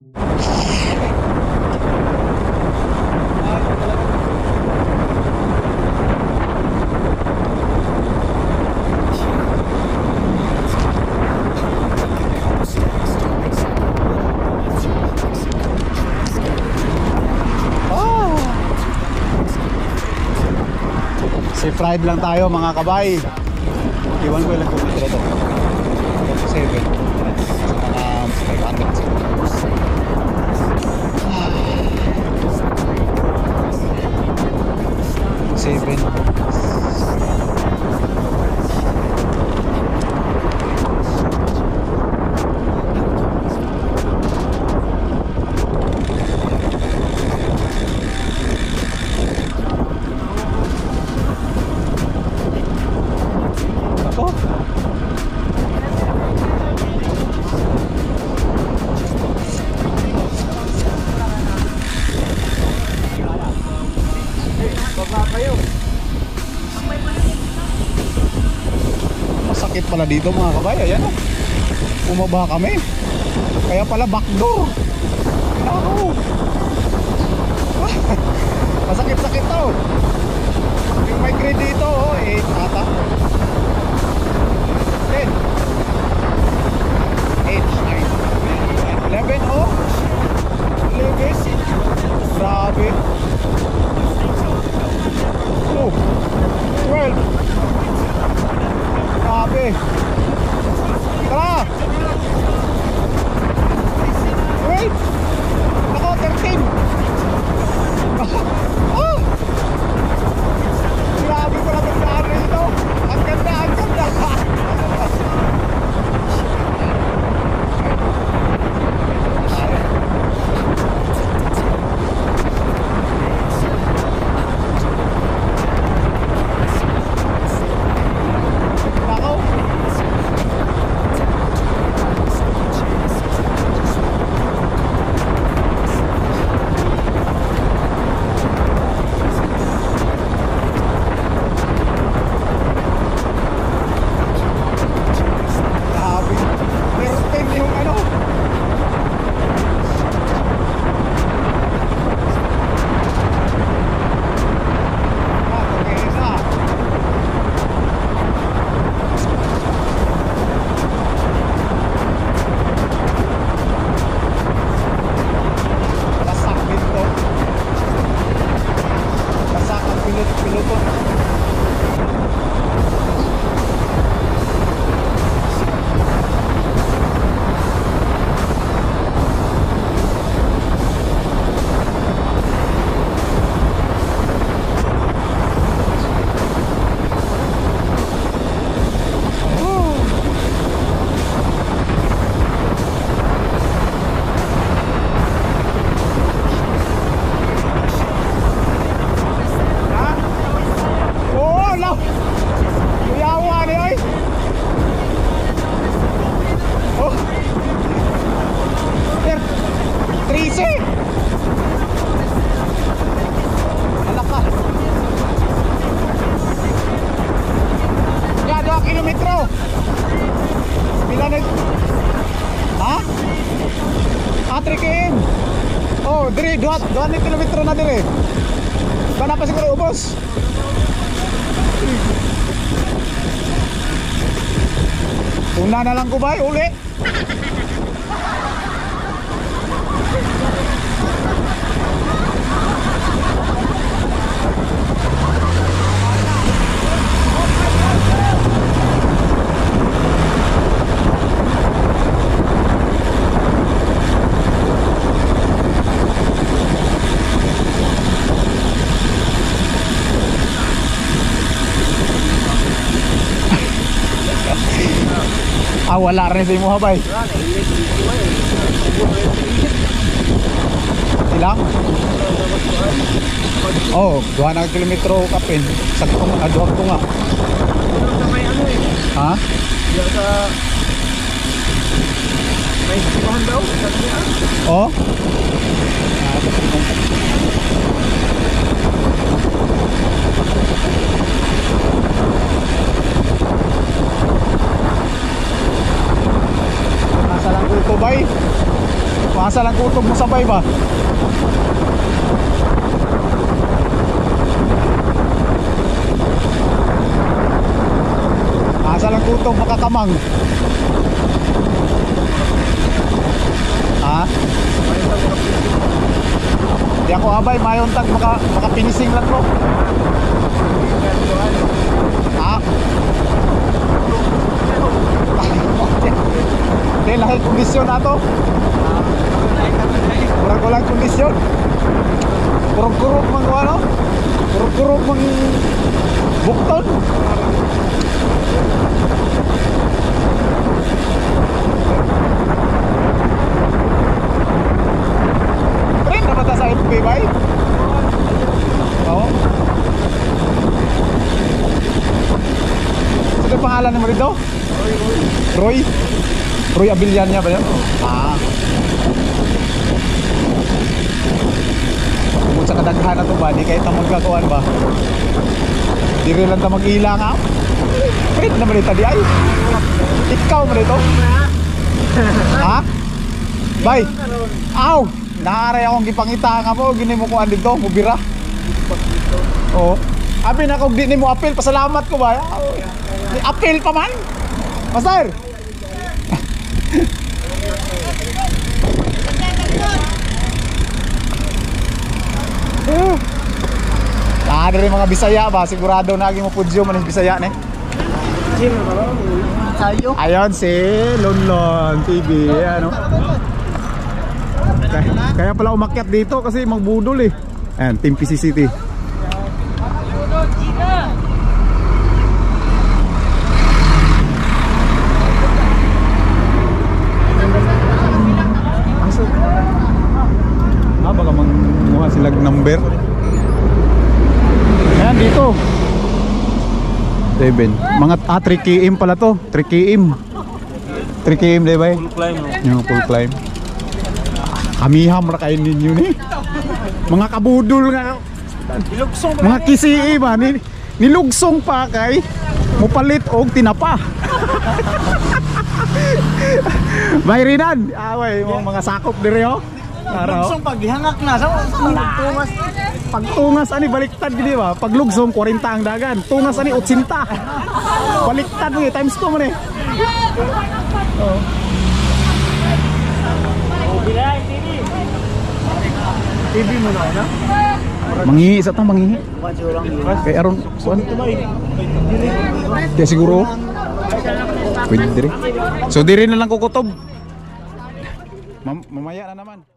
Ah! Safe ride lang tayo mga kabay. Iwan ko ilang kilometro pala dito mga kabay. Ayan o. Umaba kami. Kaya pala backdoor. Ako. Masakit-sakit to. Yung may grade dito, oh, 8 ata. 10. 8, 9, 11, oh. 11. Grabe. Oh. 12. Grabe. 3 km. Oh, dire 2 2 kilometro na dire. Ba na pa siguro ubos? Una na lang ko ba? Uli? Ah, wala rin sa imo habay. Ilang? Oh, duha na kilometro kapin. Sakto nga, duha ko nga. Ha? Diyan sa... May sipahan daw. Oh? Nasa lang ko bay. Masa Asa lang kutob mo sabay ba? Asa lang kutob makakamang? Ha? Di ako abay, mayon tag maka, makapinising lang ko. Ha? Di lahi kondisyon na to. Kondisyon. Kurang-kurang mang ano? Kurang-kurang mang bukton. Friend na ba ta sa FB ba? eh? Oo. Sino pangalan mo rito? Roy. Roy Abilian niya ba yan? Ah. Kung sa kadaghan na to ba, di kayo tamang kakuan ba? Di rin lang tamang ilang ha? Pwede naman ito di ay. Ikaw mo rito? ha? Bay. Aw! Naaray akong gipangita nga mo, gini mo kuan dito, mubira. Oo. Abi na kung di ni mo apil, pasalamat ko ba? Apil pa man. Master. Ah, rin mga Bisaya ba? Sigurado na mo pudyo man Bisaya ni. Sayo. Ayon si Lonlon TV, ano. Kaya, kaya pala umakyat dito kasi magbudol eh. Ayan, Team PCCT. Asa? Ah, baka manguha silag number. Dito. Seven. Mga ah, 3 km pala to. 3 km. 3 km, di ba? eh? Full climb. no? Yung full climb. Kamiham ra kayo ninyo ni. Mga kabudol nga. Mga kisi ba ni nilugsong pa kay mupalit og tinapa. Bayrinan. Away mo mga sakop dire oh. Araw. Ilugsong pag gihangak na. Sa tungas. Pag tungas ani baliktad gini ba? Pag lugsong 40 ang dagan. Tungas ani 80. Baliktad ni times 2 man eh. TV mo na na. Mangihi sa tong mangihi. Kay aron kuan. Kaya siguro. Pwede dire. So dire na lang kukutob. Mam mamaya na naman.